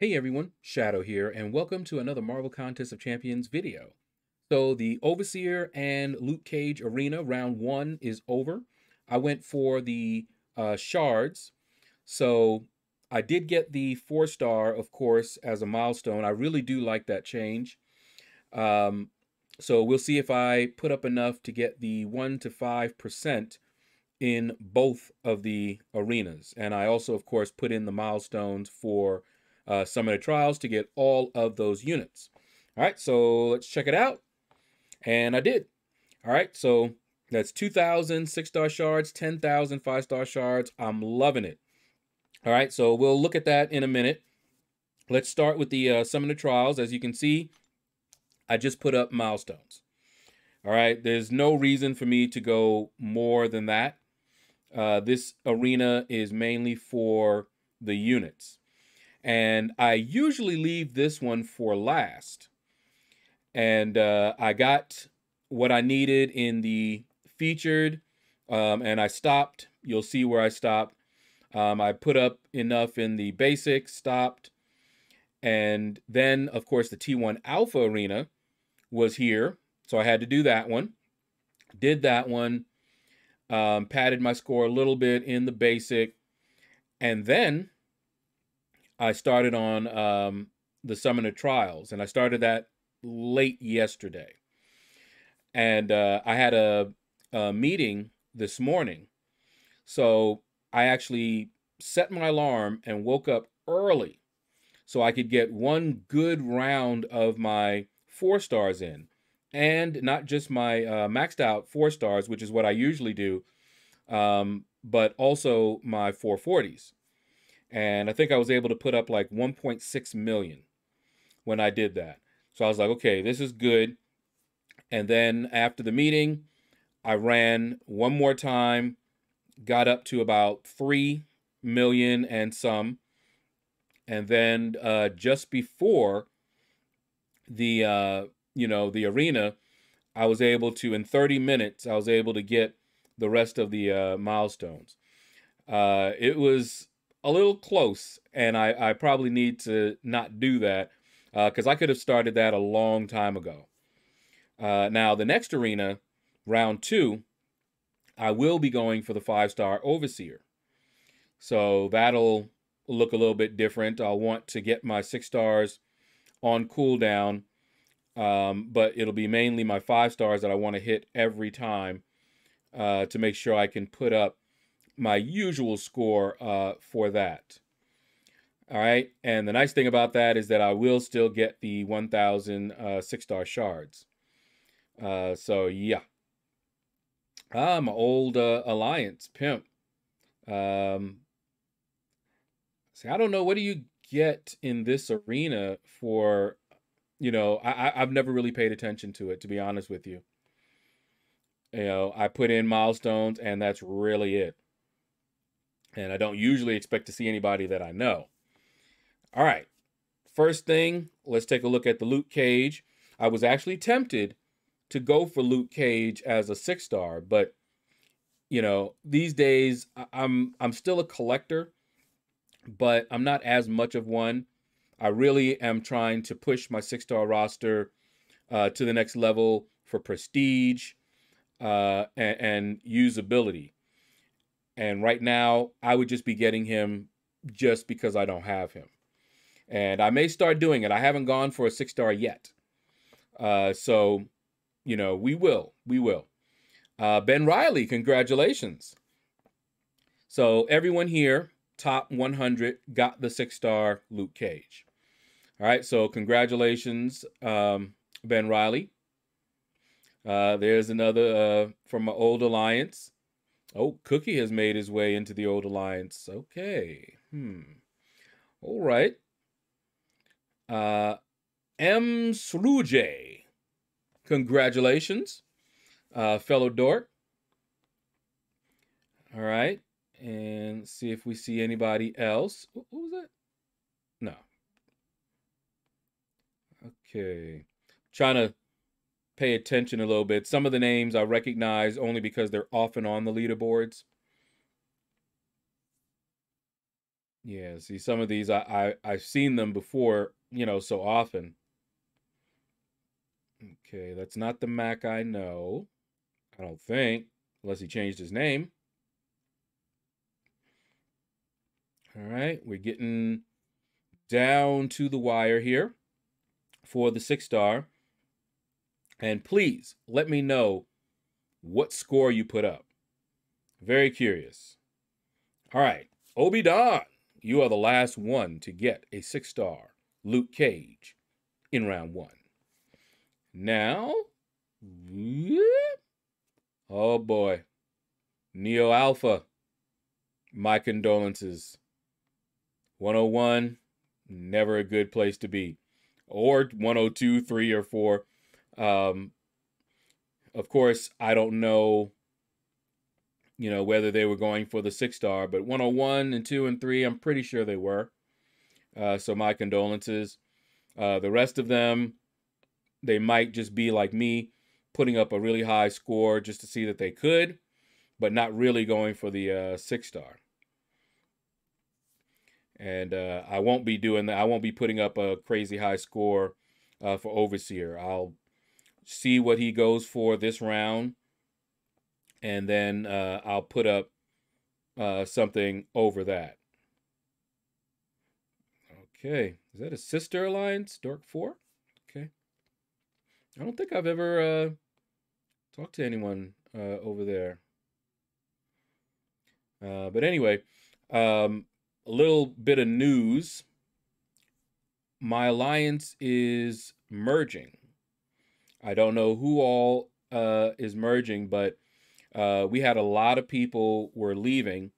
Hey everyone, Shaedow here, and welcome to another Marvel Contest of Champions video. So the Overseer and Luke Cage Arena round one is over. I went for the uh, shards, so I did get the four star, of course, as a milestone. I really do like that change. Um, so we'll see if I put up enough to get the one to five percent in both of the arenas, and I also, of course, put in the milestones for uh, Summoner Trials to get all of those units. All right, so let's check it out. And I did. All right, so that's 2,000 six-star shards, 10,000 five-star shards. I'm loving it. All right, so we'll look at that in a minute. Let's start with the uh, Summoner Trials. As you can see, I just put up milestones. All right, there's no reason for me to go more than that. Uh, this arena is mainly for the units. And I usually leave this one for last. And uh, I got what I needed in the featured, um, and I stopped. You'll see where I stopped. Um, I put up enough in the basic, stopped. And then, of course, the T1 Alpha Arena was here. So I had to do that one. Did that one. Um, padded my score a little bit in the basic. And then I started on um, the Summoner Trials, and I started that late yesterday. And uh, I had a, a meeting this morning. So I actually set my alarm and woke up early so I could get one good round of my four stars in. And not just my uh, maxed out four stars, which is what I usually do, um, but also my 440s and I think I was able to put up like 1.6 million when I did that. So I was like, okay, this is good. And then after the meeting, I ran one more time, got up to about 3 million and some. And then uh, just before the, uh, you know, the arena, I was able to, in 30 minutes, I was able to get the rest of the uh, milestones. Uh, it was a little close, and I, I probably need to not do that because uh, I could have started that a long time ago. Uh, now, the next arena, round two, I will be going for the five star Overseer. So that'll look a little bit different. I'll want to get my six stars on cooldown, um, but it'll be mainly my five stars that I want to hit every time uh, to make sure I can put up my usual score uh, for that. All right. And the nice thing about that is that I will still get the 1,000 uh, six star shards. Uh, so, yeah. I'm ah, old uh, Alliance pimp. Um, see, I don't know. What do you get in this arena for, you know, I, I've never really paid attention to it, to be honest with you. You know, I put in milestones and that's really it. And I don't usually expect to see anybody that I know. All right. First thing, let's take a look at the Luke Cage. I was actually tempted to go for Luke Cage as a six star, but you know, these days I'm I'm still a collector, but I'm not as much of one. I really am trying to push my six star roster uh, to the next level for prestige uh, and, and usability. And right now, I would just be getting him just because I don't have him. And I may start doing it. I haven't gone for a six star yet. Uh, so, you know, we will. We will. Uh, ben Riley, congratulations. So, everyone here, top 100, got the six star Luke Cage. All right. So, congratulations, um, Ben Riley. Uh, there's another uh, from my old alliance. Oh, Cookie has made his way into the old alliance. Okay. Hmm. All right. Uh, M. Sruje. Congratulations, uh, fellow dork. All right. And see if we see anybody else. Who was that? No. Okay. Trying to pay attention a little bit. Some of the names I recognize only because they're often on the leaderboards. Yeah, see some of these I, I I've seen them before, you know, so often. Okay, that's not the Mac I know. I don't think, unless he changed his name. All right, we're getting down to the wire here for the six star. And please let me know what score you put up. Very curious. All right, Obi Don, you are the last one to get a six star Luke Cage in round one. Now, oh boy, Neo Alpha, my condolences. 101, never a good place to be. Or 102, 3, or 4. Um, of course, I don't know, you know, whether they were going for the six star, but 101 and 2 and 3, I'm pretty sure they were. Uh, so my condolences. Uh, the rest of them, they might just be like me, putting up a really high score just to see that they could, but not really going for the uh, six star. And uh, I won't be doing that. I won't be putting up a crazy high score uh, for Overseer. I'll see what he goes for this round, and then uh, I'll put up uh, something over that. Okay, is that a sister alliance, Dork Four? Okay, I don't think I've ever uh, talked to anyone uh, over there. Uh, but anyway, um, a little bit of news. My alliance is merging. I don't know who all uh, is merging, but uh, we had a lot of people were leaving,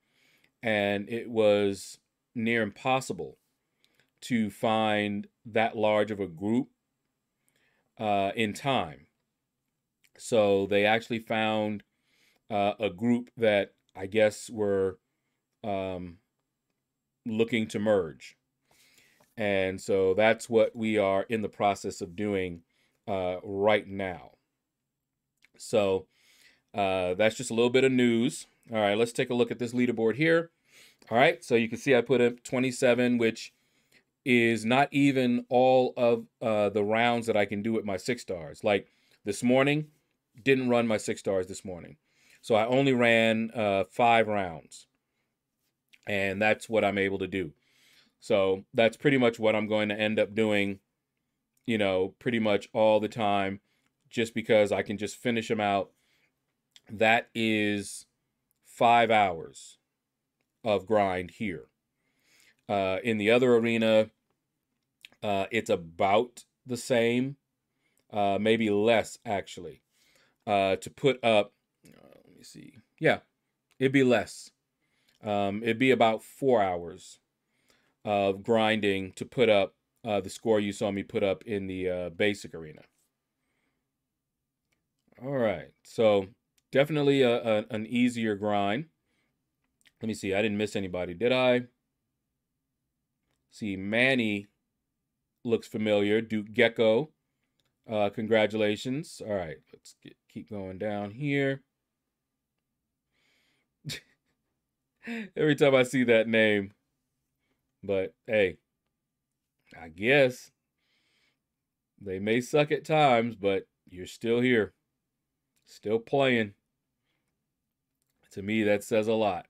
and it was near impossible to find that large of a group uh, in time. So they actually found uh, a group that I guess were um, looking to merge. And so that's what we are in the process of doing uh, right now. So uh, that's just a little bit of news. All right, let's take a look at this leaderboard here. All right, so you can see I put up 27, which is not even all of uh, the rounds that I can do with my six stars. Like this morning, didn't run my six stars this morning. So I only ran uh, five rounds. And that's what I'm able to do. So that's pretty much what I'm going to end up doing, you know, pretty much all the time, just because I can just finish them out. That is five hours of grind here. Uh, in the other arena, uh, it's about the same, uh, maybe less actually. Uh, to put up, uh, let me see, yeah, it'd be less. Um, it'd be about four hours of grinding to put up uh, the score you saw me put up in the uh, basic arena. All right, so definitely a, a, an easier grind. Let me see, I didn't miss anybody, did I? See, Manny looks familiar. Duke Gecko, uh, congratulations. All right, let's get, keep going down here. every time I see that name. But hey, I guess they may suck at times, but you're still here, still playing. To me, that says a lot.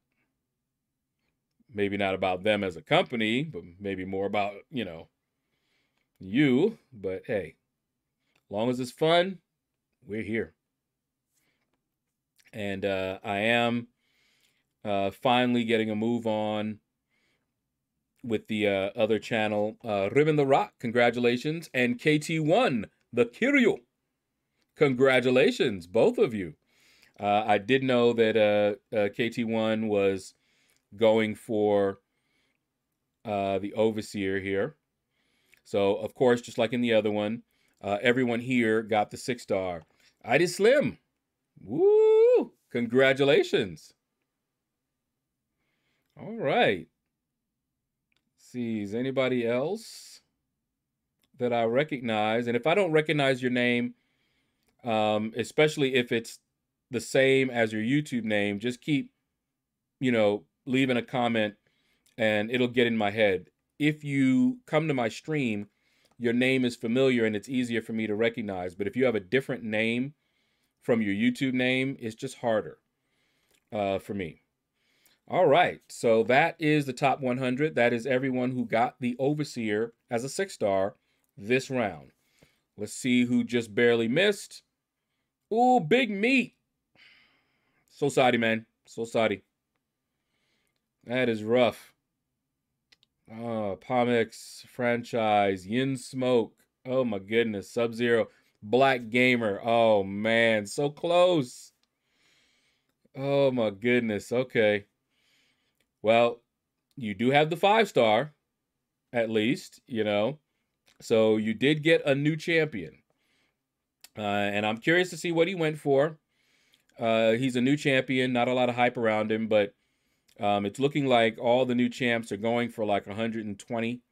Maybe not about them as a company, but maybe more about, you know, you. But hey, long as it's fun, we're here. And uh, I am uh, finally getting a move on with the uh, other channel, uh, Ribbon the Rock. Congratulations. And KT1, the Kiryu. Congratulations, both of you. Uh, I did know that uh, uh, KT1 was going for uh, the Overseer here. So, of course, just like in the other one, uh, everyone here got the six star. I did Slim. Woo! Congratulations. All right. See, is anybody else that I recognize? And if I don't recognize your name, um, especially if it's the same as your YouTube name, just keep, you know, leaving a comment and it'll get in my head. If you come to my stream, your name is familiar and it's easier for me to recognize. But if you have a different name from your YouTube name, it's just harder uh, for me. All right, so that is the top 100. That is everyone who got the Overseer as a six star this round. Let's see who just barely missed. Ooh, big meat. So sorry, man. So sorry. That is rough. Uh, oh, Pomix franchise, Yin Smoke. Oh my goodness, Sub Zero, Black Gamer. Oh man, so close. Oh my goodness. Okay. Well, you do have the five star, at least, you know. So you did get a new champion. Uh, and I'm curious to see what he went for. Uh, he's a new champion, not a lot of hype around him, but um, it's looking like all the new champs are going for like 120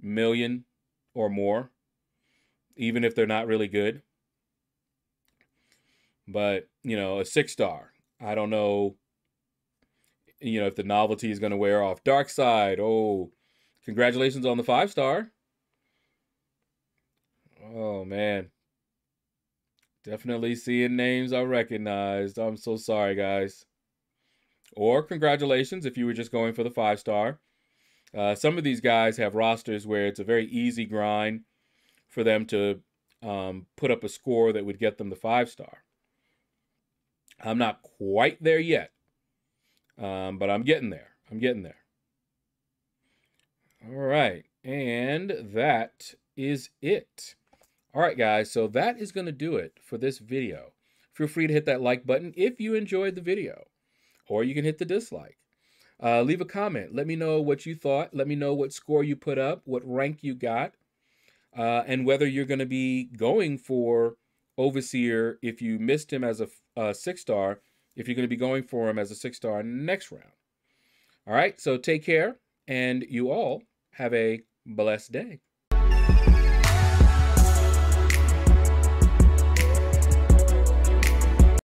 million or more, even if they're not really good. But, you know, a six star. I don't know, you know, if the novelty is going to wear off. Dark Side. Oh, congratulations on the five star. Oh, man. Definitely seeing names I recognized. I'm so sorry, guys. Or congratulations if you were just going for the five star. Uh, some of these guys have rosters where it's a very easy grind for them to um, put up a score that would get them the five star. I'm not quite there yet, um, but I'm getting there. I'm getting there. All right, and that is it. All right, guys, so that is going to do it for this video. Feel free to hit that like button if you enjoyed the video, or you can hit the dislike. Uh, leave a comment. Let me know what you thought. Let me know what score you put up, what rank you got, uh, and whether you're going to be going for Overseer if you missed him as a, a six star, if you're going to be going for him as a six star next round. All right, so take care, and you all have a blessed day.